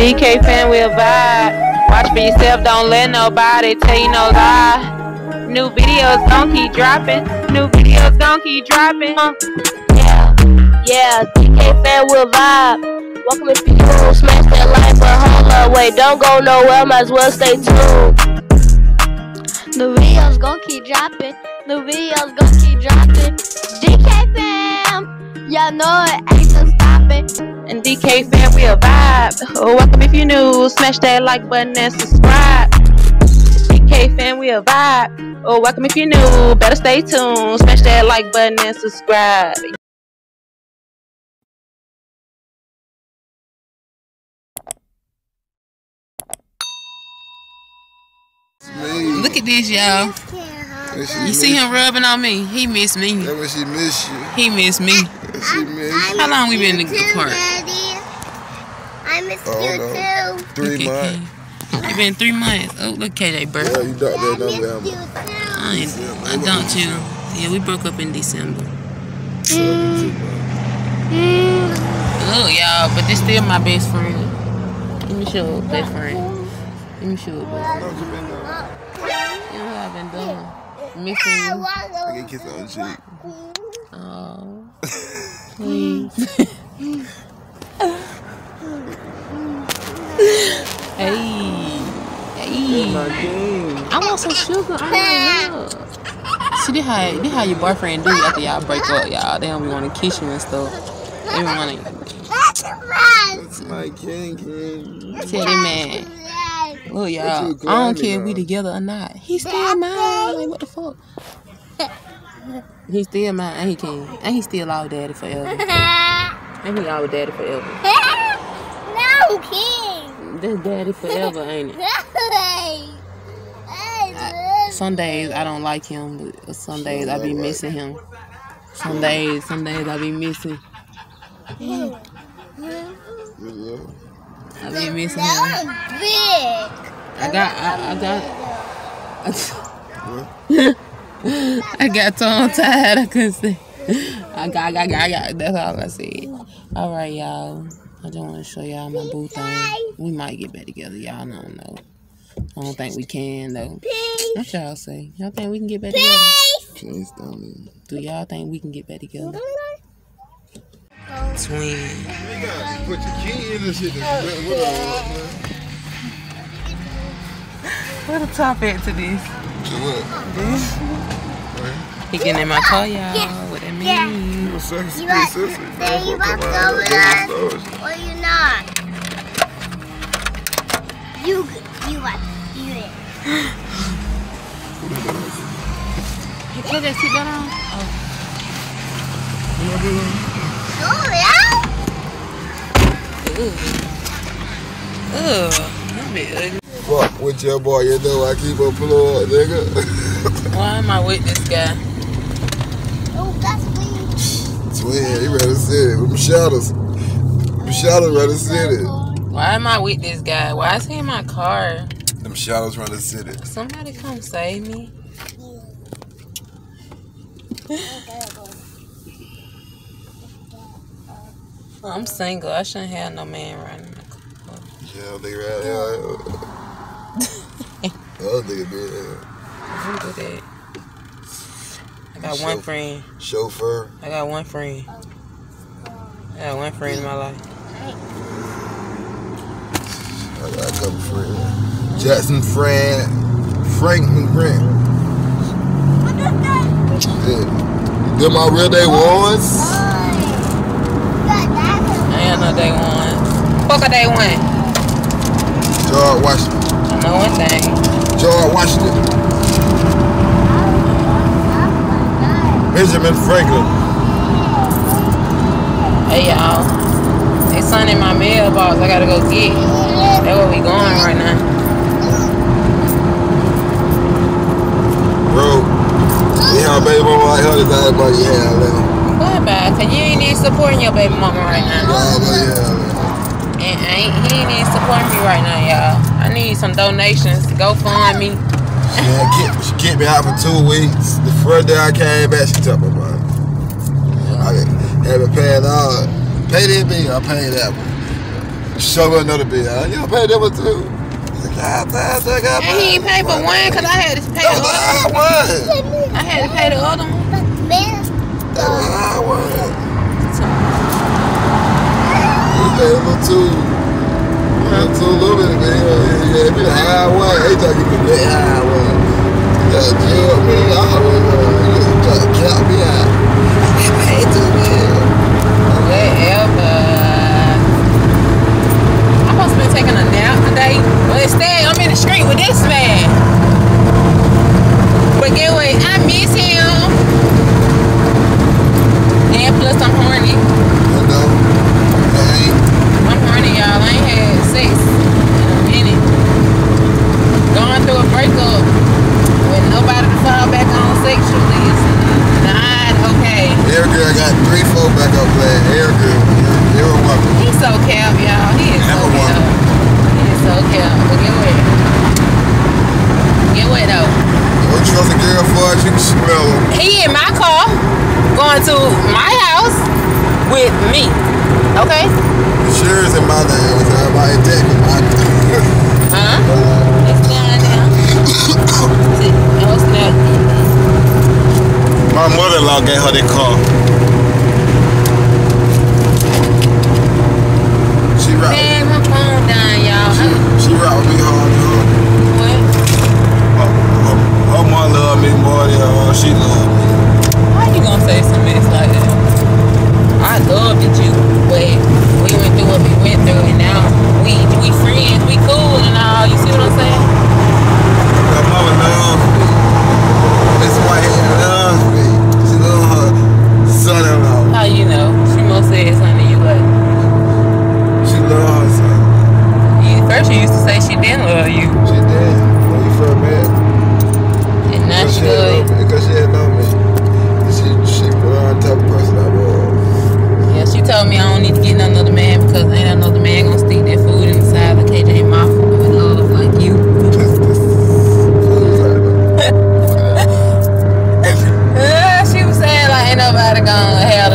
DK fan will vibe. Watch for yourself, don't let nobody tell you no lie. New videos gon' keep dropping. New videos gon' keep dropping. Uh, yeah, yeah, DK fan will vibe. Welcome if you don't smash that like, but hold up, wait, don't go nowhere, might as well stay tuned. The videos gon' keep dropping. The videos gon' keep dropping. DK fam, y'all know it. And DK fan will vibe. Oh, welcome if you new. Smash that like button and subscribe. DK fan will vibe. Oh, welcome if you new. Better stay tuned. Smash that like button and subscribe. Me. Look at this, y'all. You see him rubbing on me. He miss me. That when she miss you. He miss me. When she miss you. How long we been apart? I miss Oh, you no. too. Three Look at months. It been three months. Oh, look KJ Yeah, birthday. you dropped that I miss number, you I, I don't you. Yeah, we broke up in December. Oh, y'all, but this still my best friend. Let me show up, best friend. Let me show up. best friend. You know what I've been doing? Missing you. I get kiss on the cheek. Oh, please. hey, hey. I want some sugar. I want love. See, this how, this how your boyfriend do after y'all break up, y'all. They don't want to kiss you and stuff. They don't want to That's my king, king. tell them, man. Look, y'all. I don't care if we together or not. He's still mine. Like, what the fuck? He still mine, and he can, and he still our daddy forever. And he our daddy forever. No, King. That's daddy forever, ain't it? Some days I don't like him, but some days I be missing him. Some days, some days I be missing. I be missing him. Big. I got, I, I got. I got tongue tied. I couldn't say. I got, I got, I got, I got. That's all I said. All right, y'all. I just want to show y'all my boo thing. We might get back together. Y'all don't know. I don't think we can though. What y'all say? Y'all think we can get back together? Can't. Do y'all think we can get back together? Twin. Nigga, Put your key in this shit. What, a top at to this? what? He getting in my car, y'all. What that mean? You a sexy You like- sister. Then you Motherfucker, want to go with us? to the stores. Or you not? You, you want to do it. Hey, put that seatbelt on. Oh, yeah? Ugh. That bit ugly. Fuck with your boy, you know I keep a plug, nigga. Why am I with this guy? Oh, that's weird. Twin, he ready to sit it. Them shadows. Them shadows ready to sit it. Why am I with this guy? Why is he in my car? Them shadows to sit it. Somebody come save me. I'm single. I shouldn't have no man right now. Yeah, they right nigga be there. Who did that? I got one friend. Chauffeur. I got one friend. I got one friend in my life. I got a couple friends. Jackson friend. Franklin friend. Yeah. Them my real day ones. I ain't no day one. Fuck a day one. George Washington. I know one thing. George Washington. Benjamin Franklin. Hey y'all. They son in my mailbox. I gotta go get. That's where we going right now. Bro, you have baby mama like her, that's all about you have now. What about? Cause you ain't even supporting your baby mama right now. About you have. And I ain't, he ain't even supporting me right now, y'all. I need some donations. To go fund me. She, had she kept me out for two weeks. The first day I came back, she took my money. I had been paying all. Pay that bill, I paid that one. Show me another bill. You don't pay that one too. God damn, I got And he ain't pay for one because I had to pay That the was other I one. I had to pay the other one. That was I one. You pay a little too. A little too little bit, man. Yeah, yeah, be the high one. They try to give me the high one. I'm supposed to be taking a nap today, but instead I'm in the street with this man. But? I miss him. And plus I'm horny. I'm horny, y'all. I ain't had sex in a minute. Going through a breakup with nobody to fall back on sexually is not okay. Air girl got three, four back up playing. Air girl. Air woman. He's so cap, y'all. He is so Number one. cap. He is so cap. But get what? Get though? Don't trust a girl for it, you can smell her. He in my car, going to my house with me. Okay? Sure is in my name. It's everybody taking my Huh? Uh, it's down there. See, snap. My mother-in-law gave her that car. She rock. Man, my phone down, y'all. She, she rock with me hard. Used to say she didn't love you, She did. When you first met. and now Because she love me. Because she didn't know me. She, she learned the type of person I was. Yeah, she told me I don't need to get another man because ain't another man gonna stick that food inside of KJ mouth with love like you. Just, just, Yeah, she was saying like ain't nobody gonna have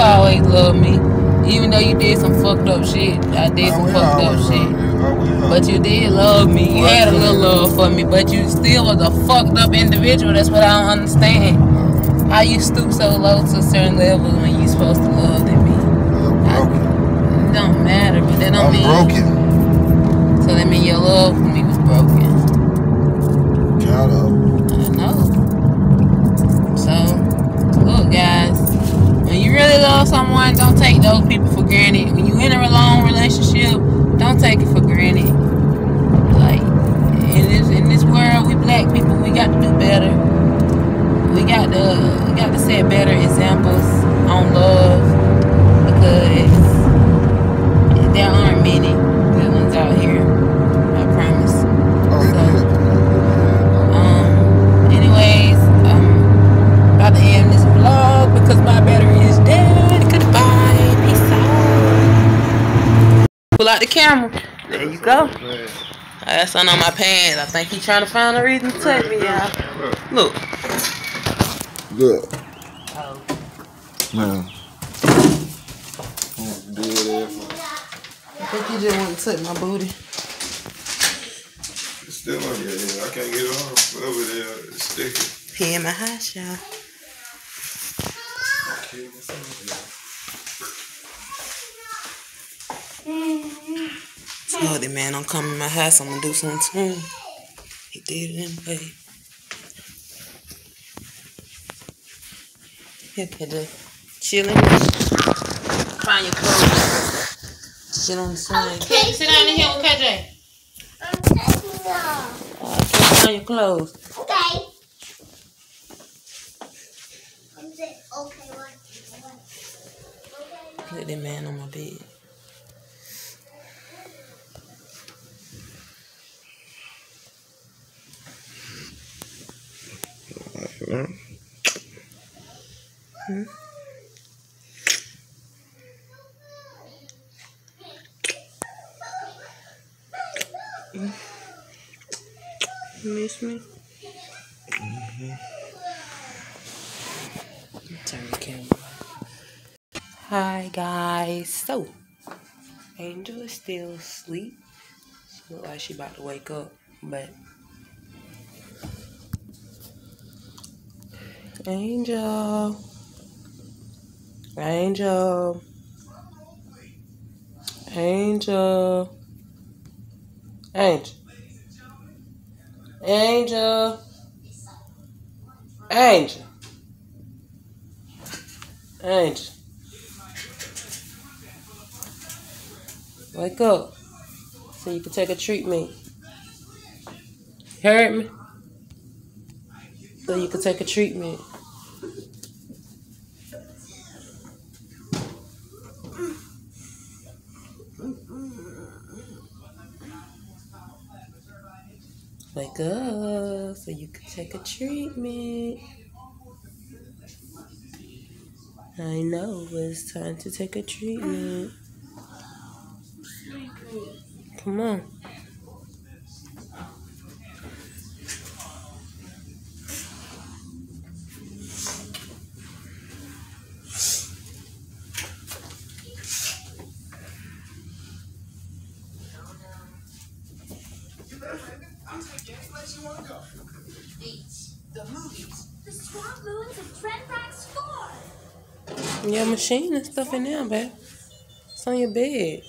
always love me, even though you did some fucked up shit. I did some fucked up shit. But you did love me. You had a little love for me, but you still was a fucked up individual. That's what I don't understand. Uh-huh. How you stoop so low to a certain level when you supposed to love than me. I'm broken. It don't matter, but that don't I'm mean broken. so that mean your love for me was broken. Someone, don't take those people for granted. When you in a long relationship, don't take it for granted. Like in this in this world, we black people, we got to do better. We got to we got to set better examples on love because there aren't many out. The camera. There you go. I got something on my pants. I think he's trying to find a reason to touch me, y'all. Look. Good. Oh. Man. I think he just want to touch my booty. It's still on your head. I can't get it off. Over there, it's sticky. He in my house, y'all. Oh, the man don't come in my house. I'm gonna do something to him. He did it anyway. Here, KJ. Chilling. Find your clothes. Sit on the swing. Okay. Sit down in here with KJ. I'm taking off. Uh, find your clothes. Okay. I'm saying, okay, what? Okay. Look at that man on my bed. Miss me? Mhm. Turn the camera. Hi guys. So, Angel is still asleep. She look like she about to wake up, but Angel. Angel. Angel. Angel. Angel. Angel. Angel. Wake up. So you can take a treatment. Heard me? So you can take a treatment. Wake up so you can take a treatment. I know it's time to take a treatment. Come on. Your machine and stuff in there, babe. It's on your bed.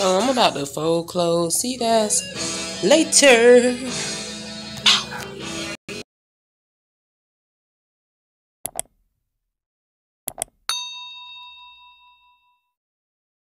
So I'm about to fold clothes. See you guys later.